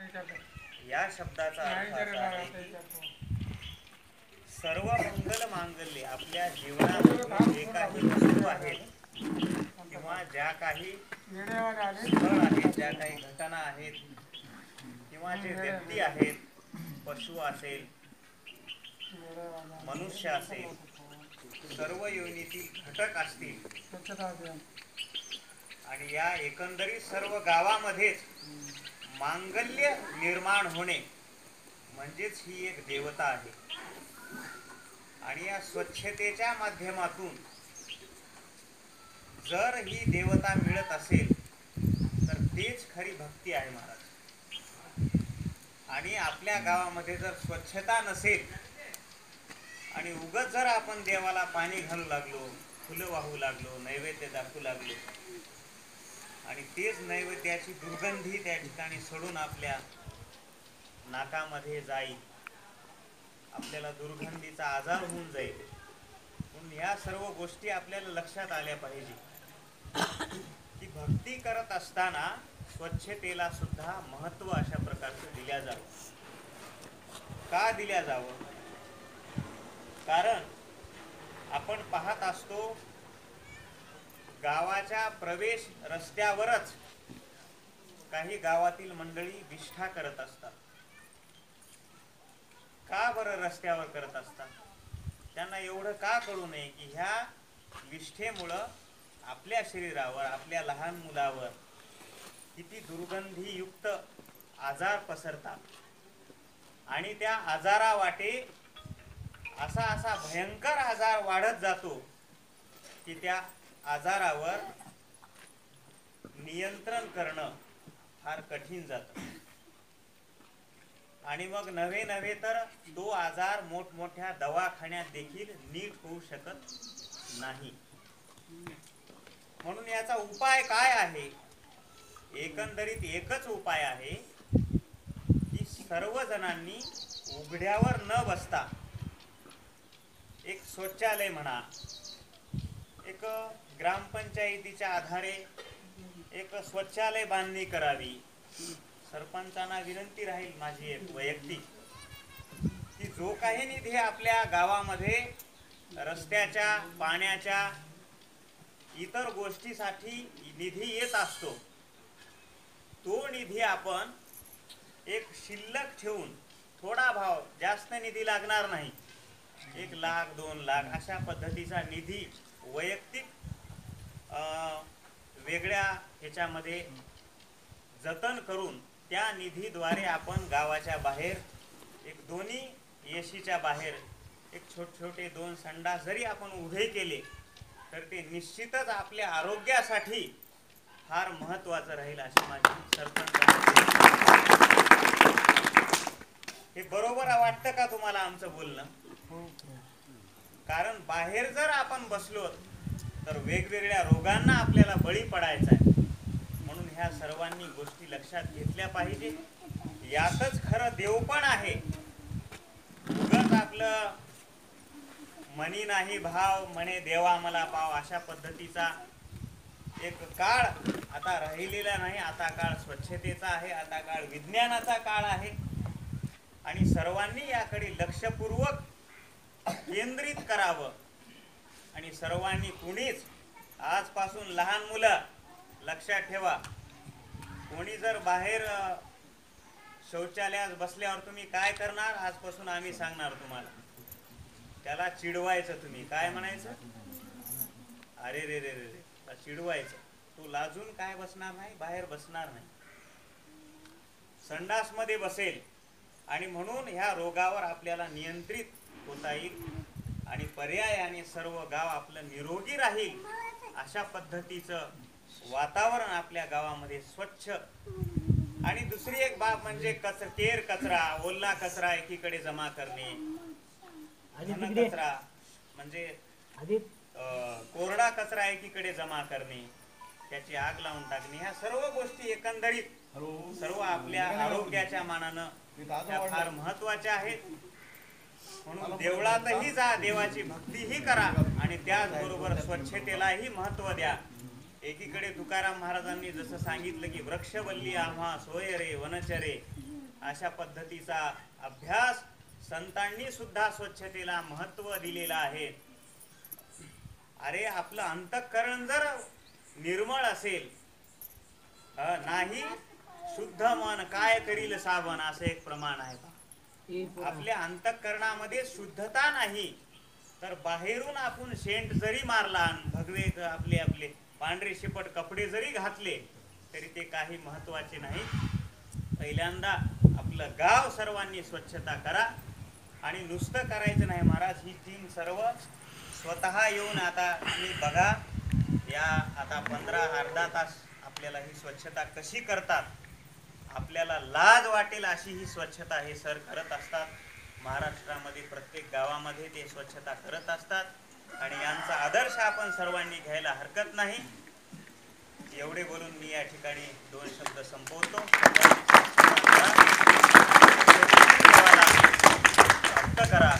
या शब्दाचा अर्थ असा आहे सर्व मंगल मांगल्ये आपल्या जीवनात जे काही वस्तू आहेत किंवा ज्या काही स्थळ आहेत ज्या काही घटना आहेत किंवा जे व्यक्ती आहेत पशु असेल मनुष्य असेल सर्व योनीतील घटक असतील. आणि या एकंदरीत सर्व गावामध्येच मांगल्य निर्माण होणे म्हणजेच ही एक देवता आहे. आणि या स्वच्छतेच्या माध्यमातून जर ही देवता मिळत असेल तर तेच खरी भक्ती आहे महाराज. आणि आपल्या गावामध्ये जर स्वच्छता नसेल आणि उगत जर आपण देवाला पाणी घालू लागलो फुलं वाहू लागलो नैवेद्य दाखवू लागलो आणि तेच नैवेद्याची दुर्गंधी त्या ठिकाणी सोडून आपल्या नाकामध्ये जाईल आपल्याला दुर्गंधीचा आजार होऊन जाईल. म्हणून ह्या सर्व गोष्टी आपल्याला लक्षात आल्या पाहिजे. की भक्ती करत असताना स्वच्छतेला सुद्धा महत्त्व अशा प्रकारचं दिल्या जावं. का दिल्या जावं? कारण आपण पाहत असतो गावाच्या प्रवेश रस्त्यावरच काही गावातील मंडळी विष्ठा करत असतात. का बरं रस्त्यावर करत असतात? त्यांना एवढं का कळू नये की ह्या विष्ठेमुळं आपल्या शरीरावर आपल्या लहान मुलावर किती दुर्गंधीयुक्त आजार पसरतात? आणि त्या आजारावाटे असा असा भयंकर आजार वाढत जातो की त्या आजारावर नियंत्रण करणं फार कठीण जातं. आणि मग नव्हे नव्हे तर तो आजार मोठमोठ्या दवाखान्यात देखील नीट होऊ शकत नाही. म्हणून याचा उपाय काय आहे? एकंदरीत एकच उपाय आहे की सर्व जणांनी उघड्यावर न बसता एक शौचालय म्हणा एक ग्रामपंचायतीच्या आधारे एक स्वच्छालय बांधणी करावी. सरपंचांना विनंती राहील माझी एक वैयक्तिक. की जो काही निधी आपल्या गावामध्ये रस्त्याच्या पाण्याच्या इतर गोष्टीसाठी निधी येत असतो तो निधी आपण एक शिल्लक ठेवून थोडा भाव जास्त निधी लागणार नाही. एक लाख दोन लाख अशा पद्धतीचा निधी वैयक्तिक वेगळ्या ह्याच्यामध्ये जतन करून त्या निधीद्वारे आपण गावाच्या बाहेर एक दोन्ही येशीच्या बाहेर एक छोट छोटे दोन संडास जरी आपण उभे केले तर ते निश्चितच आपल्या आरोग्यासाठी फार महत्वाचं राहील अशी माझी सरपंच हे बरोबर वाटतं का तुम्हाला आमचं बोलणं? कारण बाहेर जर आपण बसलो तर वेगवेगळ्या रोगांना आपल्याला बळी पडायचा आहे. म्हणून ह्या सर्वांनी गोष्टी लक्षात घेतल्या पाहिजे. यातच खरं देव पण आहे. आपलं मनी नाही भाव म्हणे देवा मला पाव अशा पद्धतीचा एक काळ आता राहिलेला नाही. आता काळ स्वच्छतेचा आहे आता काळ विज्ञानाचा काळ आहे. आणि सर्वांनी याकडे लक्षपूर्वक केंद्रित करावं. आणि सर्वांनी कुणीच आजपासून लहान मुलं लक्षात ठेवा. कोणी जर बाहेर शौचालयात बसल्यावर तुम्ही काय करणार? आजपासून आम्ही सांगणार तुम्हाला. त्याला चिडवायचं तुम्ही. काय म्हणायचं? अरे रे रे रे रे. चिडवायचं. तो लाजून काय बसणार नाही? बाहेर बसणार नाही. संडासमध्ये बसेल. आणि म्हणून ह्या रोगावर आपल्याला नियंत्रित होता येईल. आणि पर्यायाने सर्व गाव आपलं निरोगी राहील अशा पद्धतीचं वातावरण आपल्या गावामध्ये स्वच्छ. आणि दुसरी एक बाब म्हणजे कच केर कचरा ओल्ला कचरा एकीकडे जमा करणे. घन कचरा म्हणजे कोरडा कचरा एकीकडे जमा करणे त्याची आग लावून टाकणे ह्या सर्व गोष्टी एकंदरीत सर्व आपल्या आरोग्याच्या मानानं फार महत्त्वाच्या आहेत. म्हणून देवळातही जा देवाची भक्तीही करा आणि त्याचबरोबर स्वच्छतेलाही महत्त्व द्या. एकीकडे तुकाराम महाराजांनी जसं सांगितलं की वृक्षवल्ली आम्हा सोय रे वनचरे अशा पद्धतीचा अभ्यास संतांनी सुद्धा स्वच्छतेला महत्त्व दिलेलं आहे. अरे आपलं अंतःकरण जर निर्मळ असेल नाही शुद्ध मन काय करील साबण असं एक प्रमाण आहे. आपल्या अंतःकरणामध्ये शुद्धता नाही तर बाहेरून आपण शेंट जरी मारला भगवे आपले आपले पांढरे शिपट कपडे जरी घातले तरी ते काही महत्त्वाचे नाही. पहिल्यांदा आपलं गाव सर्वांनी स्वच्छता करा आणि नुसतं करायचं नाही महाराज ही टीम सर्व स्वतः येऊन आता तुम्ही बघा. या आता पंधरा अर्धा तास आपल्याला ही स्वच्छता कशी करतात आपल्याला लाज वाटेल अशी ही स्वच्छता हे सर करत असतात. महाराष्ट्रामध्ये प्रत्येक गावामध्ये ते स्वच्छता करत असतात. आणि यांचा आदर्श आपण सर्वांनी घ्यायला हरकत नाही. एवढे बोलून मी या ठिकाणी दोन शब्द संपवतो. करा.